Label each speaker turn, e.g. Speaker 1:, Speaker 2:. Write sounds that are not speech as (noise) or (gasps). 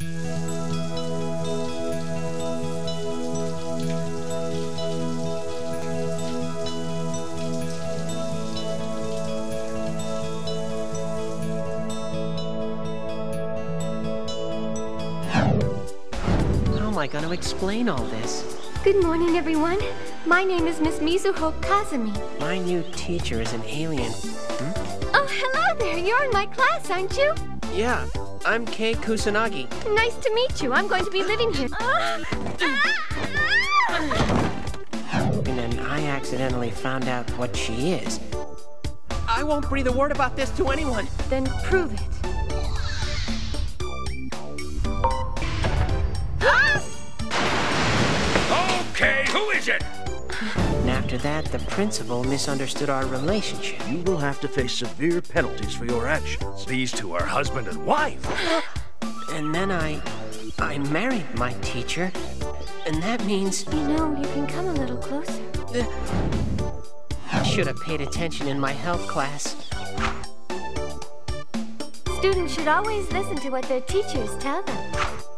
Speaker 1: How am I going to explain all this?
Speaker 2: Good morning, everyone. My name is Miss Mizuho Kazami.
Speaker 1: My new teacher is an alien. Hmm?
Speaker 2: Oh, hello there. You're in my class, aren't you?
Speaker 1: Yeah, I'm Kei Kusanagi.
Speaker 2: Nice to meet you. I'm going to be living here. (laughs) Ah! Ah!
Speaker 1: And then I accidentally found out what she is. I won't breathe a word about this to anyone.
Speaker 2: then prove it. Ah!
Speaker 3: Okay, who is it?
Speaker 1: And after that, the principal misunderstood our relationship.
Speaker 3: You will have to face severe penalties for your actions. These two are husband and wife. (gasps)
Speaker 1: And then I. I married my teacher. And that means
Speaker 2: You know, you can come a little closer.
Speaker 1: I should have paid attention in my health class.
Speaker 2: Students should always listen to what their teachers tell them.